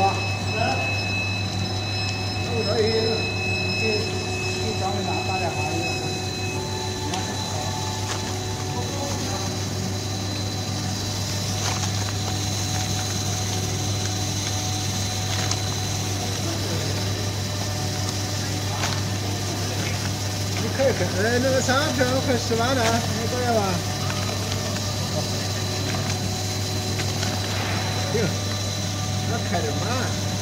啊。我这鱼，给给张伟大打电话一样。你可以跟，哎，那个三票快十万了，你过来吧。行，cut him off.